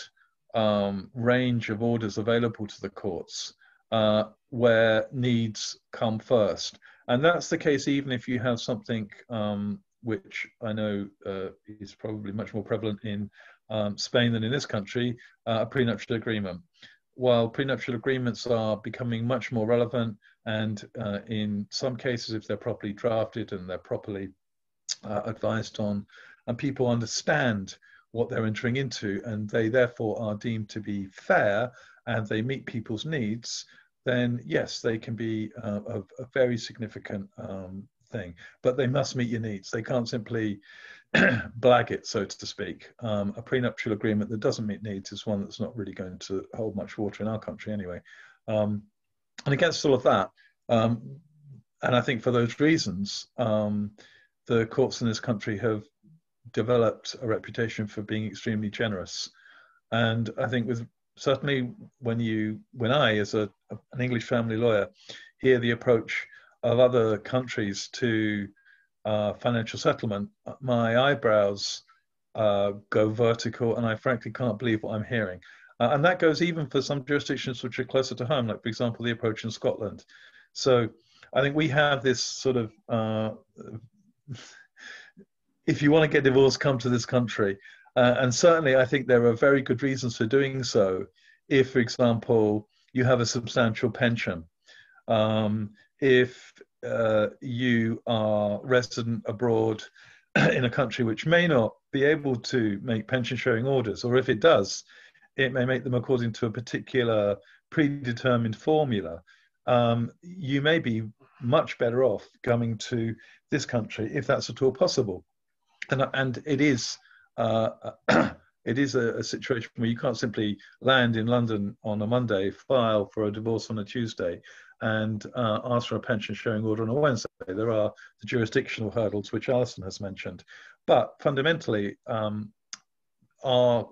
um, range of orders available to the courts uh, where needs come first. And that's the case even if you have something um, which I know uh, is probably much more prevalent in um, Spain than in this country, uh, a prenuptial agreement while prenuptial agreements are becoming much more relevant, and uh, in some cases, if they're properly drafted and they're properly uh, advised on, and people understand what they're entering into, and they therefore are deemed to be fair and they meet people's needs, then yes, they can be uh, a, a, very significant um, thing. But they must meet your needs. They can't simply blag it, so to speak. Um, a prenuptial agreement that doesn't meet needs is one that's not really going to hold much water in our country anyway. Um, and against all of that, um, and I think for those reasons, um, the courts in this country have developed a reputation for being extremely generous. And I think with certainly when you, when I, as a, an English family lawyer, hear the approach of other countries to uh, financial settlement, my eyebrows uh, go vertical, and I frankly can't believe what I'm hearing. Uh, and that goes even for some jurisdictions which are closer to home, like, for example, the approach in Scotland. So I think we have this sort of uh, if you want to get divorced, come to this country. Uh, and certainly, I think there are very good reasons for doing so. If, for example, you have a substantial pension, um, if uh, you are resident abroad in a country which may not be able to make pension sharing orders, or if it does, it may make them according to a particular predetermined formula. Um, you may be much better off coming to this country if that's at all possible. And, and it is uh, it is a, a, situation where you can't simply land in London on a Monday, file for a divorce on a Tuesday, and uh, ask for a pension sharing order on a Wednesday. There are the jurisdictional hurdles, which Alison has mentioned. But fundamentally, um, our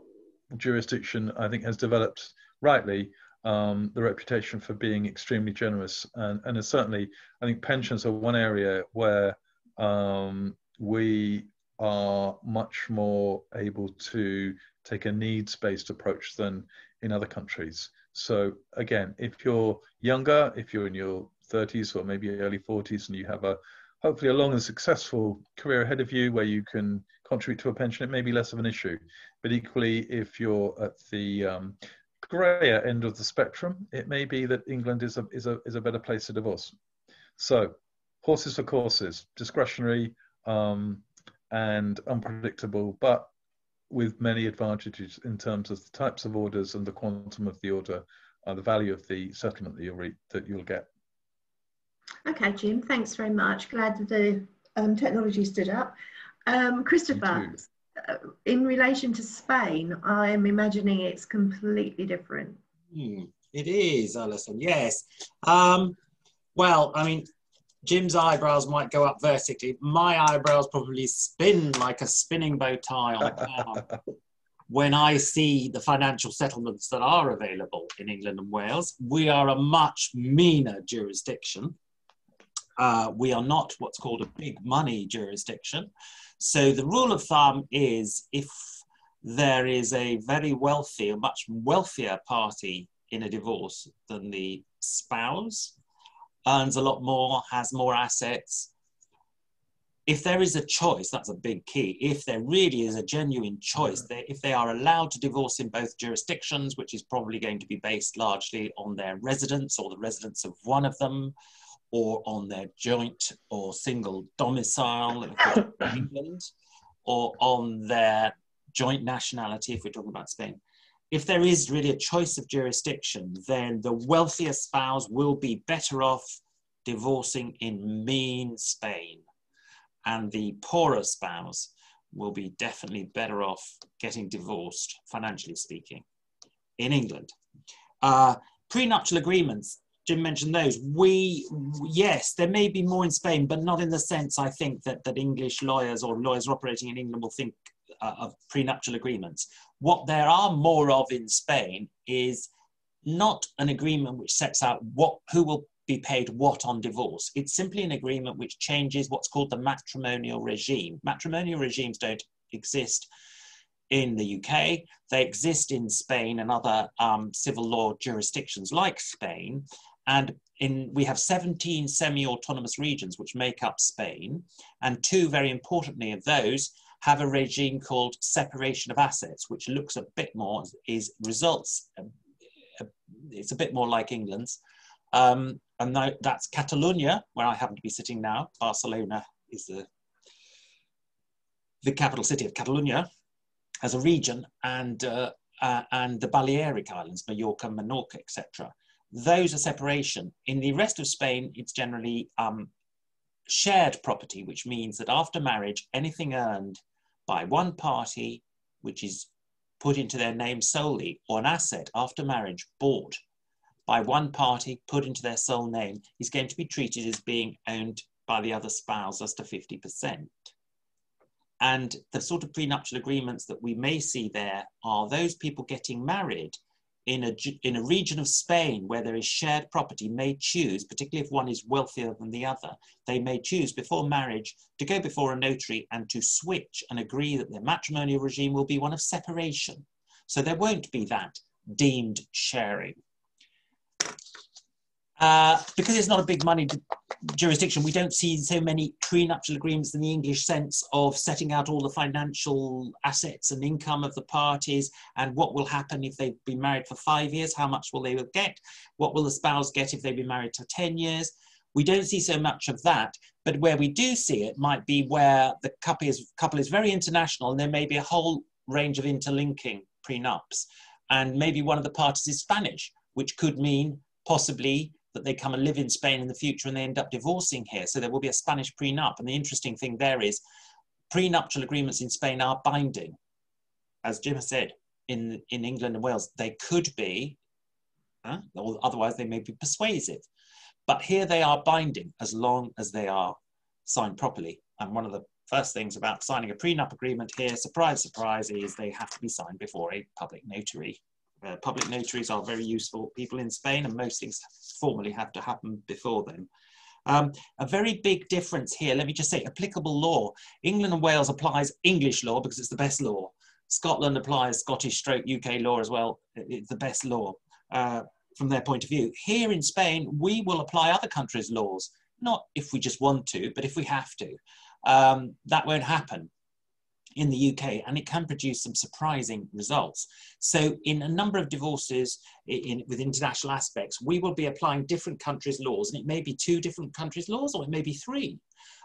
jurisdiction, I think, has developed rightly um, the reputation for being extremely generous. And, and certainly, I think pensions are one area where um, we are much more able to take a needs-based approach than in other countries. So again, if you're younger, if you're in your 30s or maybe early 40s and you have a hopefully a long and successful career ahead of you where you can contribute to a pension, it may be less of an issue. But equally, if you're at the um, grayer end of the spectrum, it may be that England is a, is a, is a better place to divorce. So horses for courses, discretionary um, and unpredictable, but with many advantages in terms of the types of orders and the quantum of the order, uh, the value of the settlement that you'll, that you'll get. Okay, Jim, thanks very much. Glad that the um, technology stood up. Um, Christopher, uh, in relation to Spain, I'm imagining it's completely different. Hmm, it is, Alison, yes. Um, well, I mean, Jim's eyebrows might go up vertically. My eyebrows probably spin like a spinning bow tie on when I see the financial settlements that are available in England and Wales. We are a much meaner jurisdiction. Uh, we are not what's called a big money jurisdiction. So the rule of thumb is if there is a very wealthy, a much wealthier party in a divorce than the spouse, earns a lot more, has more assets. If there is a choice, that's a big key. If there really is a genuine choice, they, if they are allowed to divorce in both jurisdictions, which is probably going to be based largely on their residence or the residence of one of them, or on their joint or single domicile in England, or on their joint nationality if we're talking about Spain. If there is really a choice of jurisdiction, then the wealthier spouse will be better off divorcing in mean Spain, and the poorer spouse will be definitely better off getting divorced, financially speaking, in England. Uh, prenuptial agreements Jim mentioned those. We, yes, there may be more in Spain, but not in the sense I think that, that English lawyers or lawyers operating in England will think uh, of prenuptial agreements. What there are more of in Spain is not an agreement which sets out what who will be paid what on divorce. It's simply an agreement which changes what's called the matrimonial regime. Matrimonial regimes don't exist in the UK. They exist in Spain and other um, civil law jurisdictions like Spain. And in, we have 17 semi-autonomous regions which make up Spain, and two, very importantly, of those have a regime called separation of assets, which looks a bit more, is results, uh, it's a bit more like England's. Um, and that's Catalonia, where I happen to be sitting now. Barcelona is the, the capital city of Catalonia as a region, and, uh, uh, and the Balearic Islands, Mallorca, Menorca, etc those are separation. In the rest of Spain, it's generally um, shared property, which means that after marriage, anything earned by one party, which is put into their name solely, or an asset after marriage bought by one party, put into their sole name, is going to be treated as being owned by the other spouse as to 50%. And the sort of prenuptial agreements that we may see there are those people getting married in a, in a region of Spain where there is shared property may choose, particularly if one is wealthier than the other, they may choose before marriage to go before a notary and to switch and agree that their matrimonial regime will be one of separation. So there won't be that deemed sharing. Uh, because it's not a big money jurisdiction, we don't see so many prenuptial agreements in the English sense of setting out all the financial assets and income of the parties and what will happen if they've been married for five years, how much will they get, what will the spouse get if they've been married for 10 years. We don't see so much of that, but where we do see it might be where the couple is, couple is very international and there may be a whole range of interlinking prenups. And maybe one of the parties is Spanish, which could mean possibly that they come and live in Spain in the future and they end up divorcing here. So there will be a Spanish prenup. And the interesting thing there is prenuptial agreements in Spain are binding. As Jim has said, in, in England and Wales, they could be, huh? or otherwise they may be persuasive. But here they are binding as long as they are signed properly. And one of the first things about signing a prenup agreement here, surprise, surprise, is they have to be signed before a public notary uh, public notaries are very useful people in Spain, and most things formally have to happen before them. Um, a very big difference here, let me just say, applicable law. England and Wales applies English law because it's the best law. Scotland applies Scottish stroke UK law as well. It's the best law uh, from their point of view. Here in Spain, we will apply other countries' laws, not if we just want to, but if we have to. Um, that won't happen in the UK, and it can produce some surprising results. So, in a number of divorces in, with international aspects, we will be applying different countries' laws, and it may be two different countries' laws, or it may be three.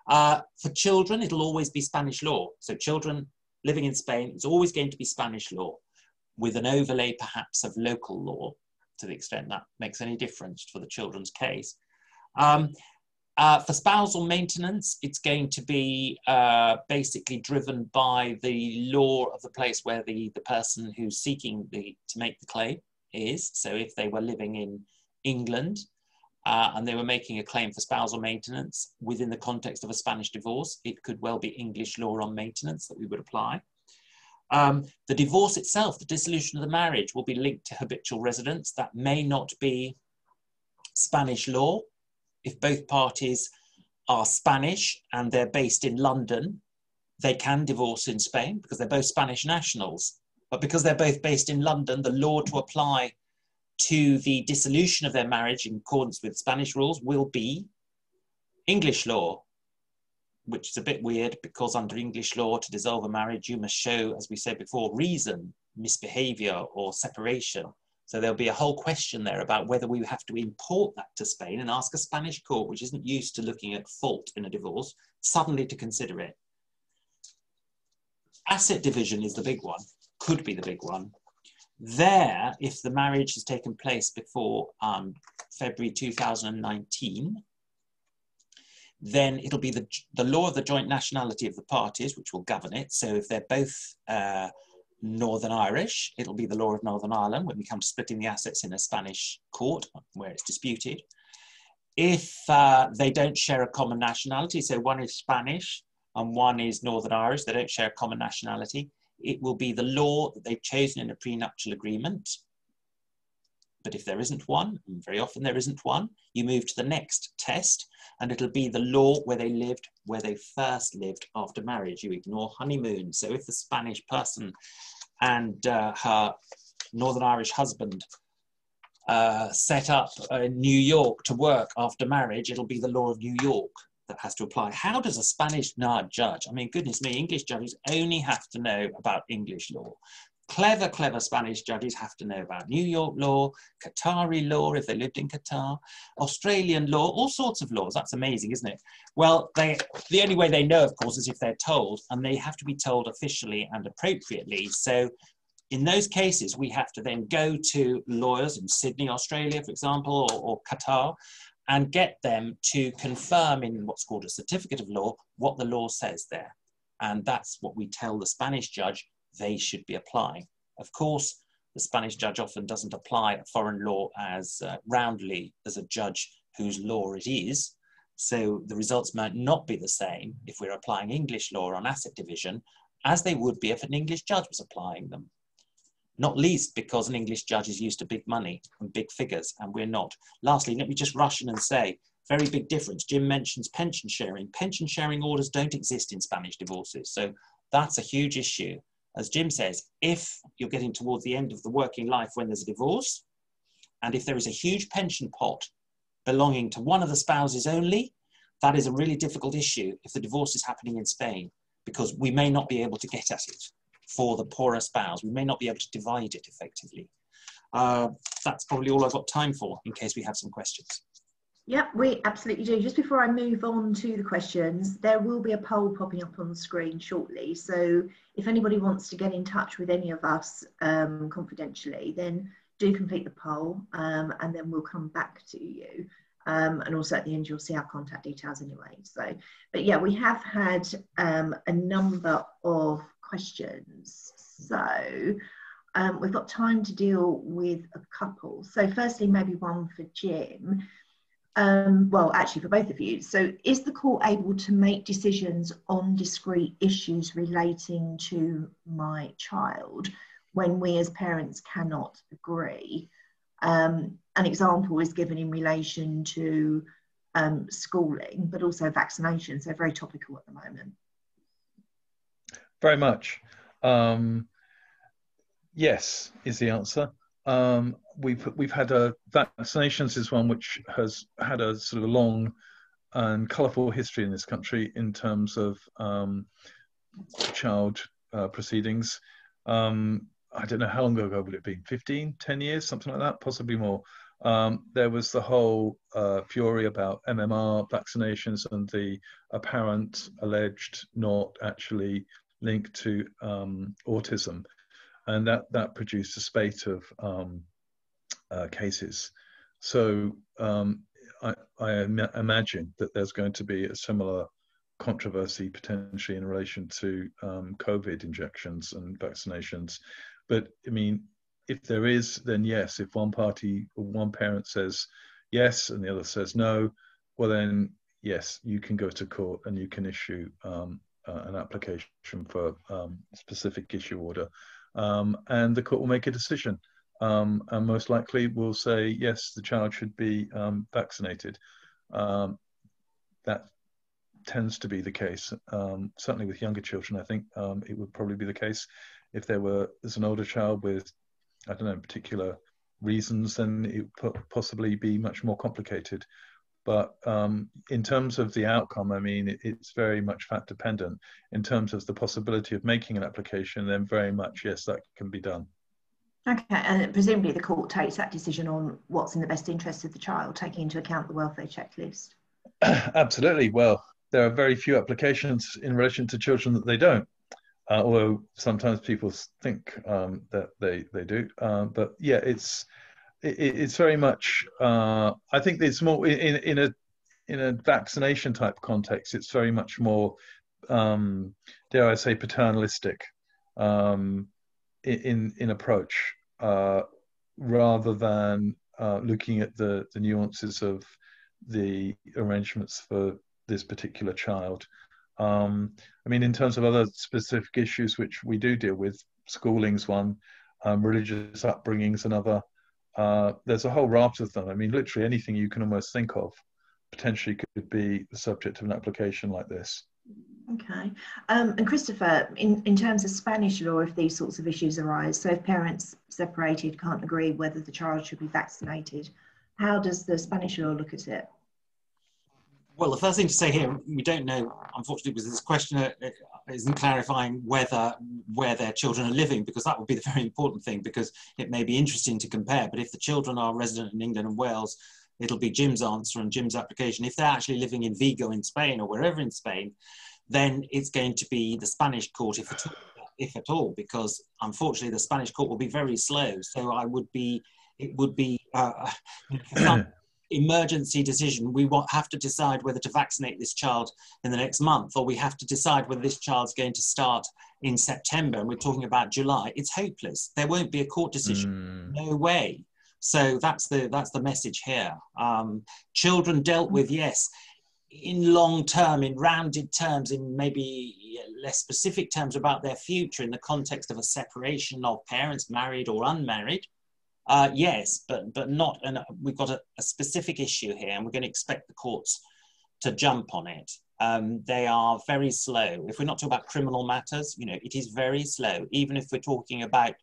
Uh, for children, it'll always be Spanish law. So, children living in Spain, it's always going to be Spanish law, with an overlay perhaps of local law, to the extent that makes any difference for the children's case. Um, uh, for spousal maintenance, it's going to be uh, basically driven by the law of the place where the, the person who's seeking the, to make the claim is. So if they were living in England uh, and they were making a claim for spousal maintenance within the context of a Spanish divorce, it could well be English law on maintenance that we would apply. Um, the divorce itself, the dissolution of the marriage, will be linked to habitual residence. That may not be Spanish law, if both parties are Spanish and they're based in London, they can divorce in Spain because they're both Spanish nationals. But because they're both based in London, the law to apply to the dissolution of their marriage in accordance with Spanish rules will be English law, which is a bit weird because under English law, to dissolve a marriage, you must show, as we said before, reason, misbehavior, or separation. So there'll be a whole question there about whether we have to import that to Spain and ask a Spanish court, which isn't used to looking at fault in a divorce, suddenly to consider it. Asset division is the big one, could be the big one. There, if the marriage has taken place before um, February 2019, then it'll be the, the law of the joint nationality of the parties which will govern it. So if they're both uh, Northern Irish. It'll be the law of Northern Ireland when we come to splitting the assets in a Spanish court where it's disputed. If uh, they don't share a common nationality, so one is Spanish and one is Northern Irish, they don't share a common nationality, it will be the law that they've chosen in a prenuptial agreement. But if there isn't one, and very often there isn't one, you move to the next test, and it'll be the law where they lived, where they first lived after marriage. You ignore honeymoon. So if the Spanish person and uh, her Northern Irish husband uh, set up in New York to work after marriage, it'll be the law of New York that has to apply. How does a Spanish judge? I mean, goodness me, English judges only have to know about English law. Clever, clever Spanish judges have to know about New York law, Qatari law if they lived in Qatar, Australian law, all sorts of laws. That's amazing, isn't it? Well, they, the only way they know, of course, is if they're told, and they have to be told officially and appropriately. So in those cases, we have to then go to lawyers in Sydney, Australia, for example, or, or, Qatar, and get them to confirm in what's called a certificate of law what the law says there. And that's what we tell the Spanish judge they should be applying. Of course, the Spanish judge often doesn't apply foreign law as uh, roundly as a judge whose law it is. So the results might not be the same if we're applying English law on asset division as they would be if an English judge was applying them. Not least because an English judge is used to big money and big figures, and we're not. Lastly, let me just rush in and say, very big difference. Jim mentions pension sharing. Pension sharing orders don't exist in Spanish divorces, so that's a huge issue as Jim says, if you're getting towards the end of the working life when there's a divorce, and if there is a huge pension pot belonging to one of the spouses only, that is a really difficult issue if the divorce is happening in Spain, because we may not be able to get at it for the poorer spouse. We may not be able to divide it effectively. Uh, that's probably all I've got time for in case we have some questions. Yep, we absolutely do. Just before I move on to the questions, there will be a poll popping up on the screen shortly. So if anybody wants to get in touch with any of us um, confidentially, then do complete the poll um, and then we'll come back to you. Um, and also at the end, you'll see our contact details anyway. So, but yeah, we have had um, a number of questions. So um, we've got time to deal with a couple. So firstly, maybe one for Jim um, well, actually, for both of you. So, is the court able to make decisions on discrete issues relating to my child when we as parents cannot agree? Um, an example is given in relation to um, schooling, but also vaccination. So, very topical at the moment. Very much. Um, yes, is the answer. Um, we've we've had a vaccinations is one which has had a sort of long and colourful history in this country in terms of um, child uh, proceedings. Um, I don't know how long ago would it be 15, 10 years, something like that, possibly more. Um, there was the whole uh, fury about MMR vaccinations and the apparent, alleged, not actually linked to um, autism, and that that produced a spate of um, uh, cases. So um, I, I Im imagine that there's going to be a similar controversy potentially in relation to um, COVID injections and vaccinations. But I mean, if there is, then yes. If one party one parent says yes and the other says no, well then yes, you can go to court and you can issue um, uh, an application for um, specific issue order, um, and the court will make a decision. Um, and most likely will say yes, the child should be um, vaccinated. Um, that tends to be the case. Um, certainly with younger children, I think it would probably be the case. If there were as an older child with, I don't know, particular reasons, then it would possibly be much more complicated. But um, in terms of the outcome, I mean, it, it's very much fact dependent. In terms of the possibility of making an application, then very much yes, that can be done. Okay, and presumably the court takes that decision on what's in the best interest of the child, taking into account the welfare checklist. Absolutely. Well, there are very few applications in relation to children that they don't. Uh, although sometimes people think um, that they they do, uh, but yeah, it's it, it's very much. Uh, I think it's more in in a in a vaccination type context. It's very much more, um, dare I say, paternalistic um, in in approach uh, rather than uh, looking at the the nuances of the arrangements for this particular child. Um, I mean, in terms of other specific issues which we do deal with, schooling's one, um, religious upbringing's another. Uh, there's a whole raft of them. I mean, literally anything you can almost think of potentially could be the subject of an application like this. Okay. Um, and Christopher, in, in terms of Spanish law, if these sorts of issues arise, so if parents separated can't agree whether the child should be vaccinated, how does the Spanish law look at it? Well, the first thing to say here, we don't know, unfortunately, because this question uh, uh, isn't clarifying whether where their children are living, because that would be the very important thing, because it may be interesting to compare. But if the children are resident in England and Wales, it'll be Jim's answer and Jim's application. If they're actually living in Vigo in Spain or wherever in Spain, then it's going to be the Spanish court, if at all, if at all because unfortunately the Spanish court will be very slow. So I would be, it would be. Uh, emergency decision. We have to decide whether to vaccinate this child in the next month, or we have to decide whether this child's going to start in September, and we're talking about July. It's hopeless. There won't be a court decision. Mm. No way. So that's the that's the message here. Um, children dealt with, yes, in long term, in rounded terms, in maybe less specific terms about their future in the context of a separation of parents, married or unmarried. Uh, yes, but but not. And we've got a, a, specific issue here, and we're going to expect the courts to jump on it. Um, they are very slow. If we're not talking about criminal matters, you know, it is very slow. Even if we're talking about,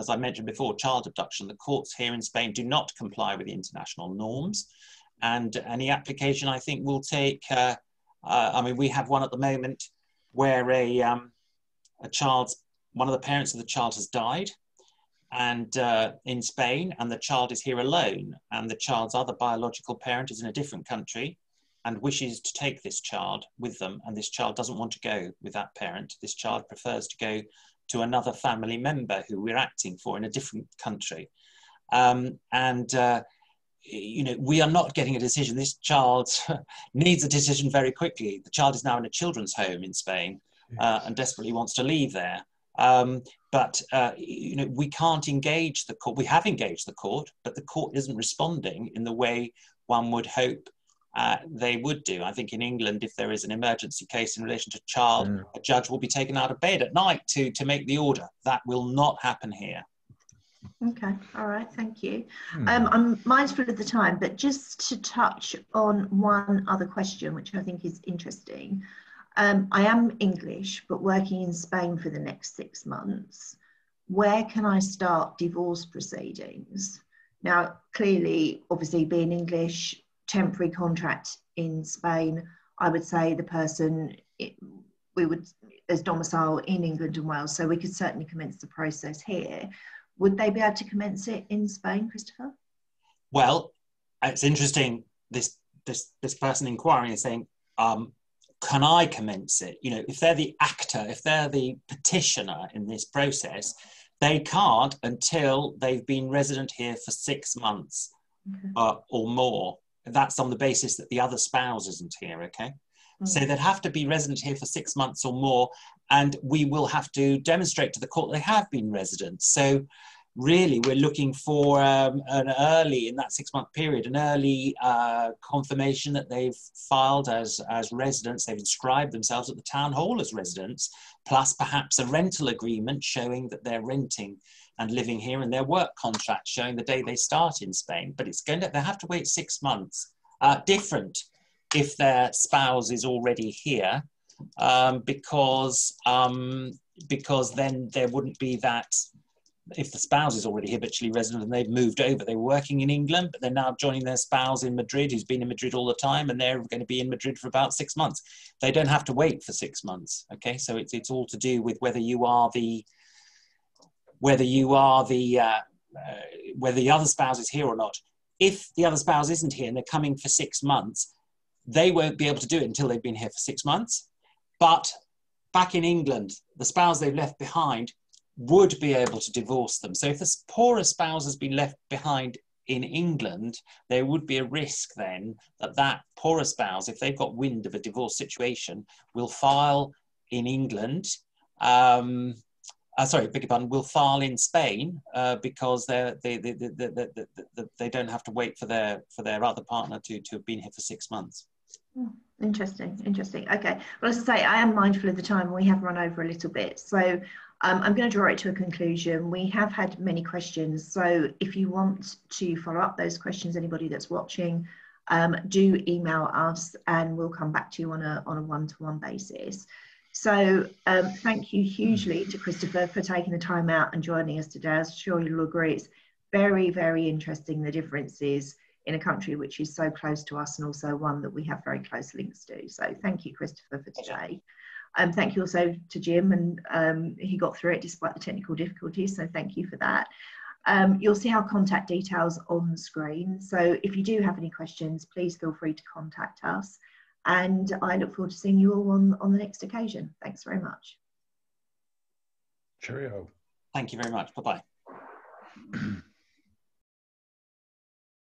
as I mentioned before, child abduction, the courts here in Spain do not comply with the international norms, and any application I think will take. Uh, uh, I mean, we have one at the moment where a um, a child's one of the parents of the child has died and uh, in Spain, and the child is here alone, and the child's other biological parent is in a different country and wishes to take this child with them, and this child doesn't want to go with that parent. This child prefers to go to another family member who we're acting for in a different country. Um, and uh, you know, we are not getting a decision. This child needs a decision very quickly. The child is now in a children's home in Spain uh, and desperately wants to leave there. Um, but uh, you know, we can't engage the court. We have engaged the court, but the court isn't responding in the way one would hope uh, they would do. I think in England, if there is an emergency case in relation to a child, mm. a judge will be taken out of bed at night to, to make the order. That will not happen here. Okay, all right, thank you. Hmm. Um, I'm mindful of the time, but just to touch on one other question, which I think is interesting. Um, I am English, but working in Spain for the next six months. where can I start divorce proceedings? Now, clearly, obviously, being English, temporary contract in Spain, I would say the person it, we would as domicile in England and Wales, so we could certainly commence the process here. Would they be able to commence it in Spain, Christopher? Well, it's interesting. This this this person inquiring is saying, um, "Can I commence it?" You know, if they're the actor, if they're the petitioner in this process, they can't until they've been resident here for six months okay. uh, or more. That's on the basis that the other spouse isn't here. Okay. Mm. So they'd have to be resident here for six months or more, and we will have to demonstrate to the court they have been residents. So really we're looking for um, an early in that six month period an early uh, confirmation that they've filed as as residents. They've inscribed themselves at the town hall as residents plus perhaps a rental agreement showing that they're renting and living here and their work contract showing the day they start in spain. But it's going to they have to wait six months. Uh, different if their spouse is already here um, because um, because then there wouldn't be that if the spouse is already habitually resident and they've moved over, they were working in England, but they're now joining their spouse in Madrid, who's been in Madrid all the time, and they're going to be in Madrid for about six months. They don't have to wait for six months. Okay, so it's it's all to do with whether you are the whether you are the uh, uh, whether the other spouse is here or not. If the other spouse isn't here and they're coming for six months, they won't be able to do it until they've been here for six months. But back in England, the spouse they've left behind would be able to divorce them. So if the poorer spouse has been left behind in England, there would be a risk then that that poorer spouse, if they've got wind of a divorce situation, will file in England. Um, uh, sorry, beg your pardon, will file in Spain uh, because they, they, they, they, they, don't have to wait for their for their other partner to, to have been here for six months. Hmm, interesting, interesting. Okay. Well, as I say, I am mindful of the time. We have run over a little bit. So um, I'm going to draw it to a conclusion. We have had many questions, so if you want to follow up those questions, anybody that's watching, um, do email us and we'll come back to you on a, on a one-to-one basis. So um, thank you hugely to Christopher for taking the time out and joining us today. I'm sure you'll agree it's very, very interesting the differences in a country which is so close to us and also one that we have very close links to. So thank you, Christopher, for today. Um, thank you also to Jim, and um, he got through it despite the technical difficulties, so thank you for that. Um, you'll see our contact details on the screen, so if you do have any questions, please feel free to contact us. And I look forward to seeing you all on, on the next occasion. Thanks very much. Cheerio. Thank you very much. Bye-bye.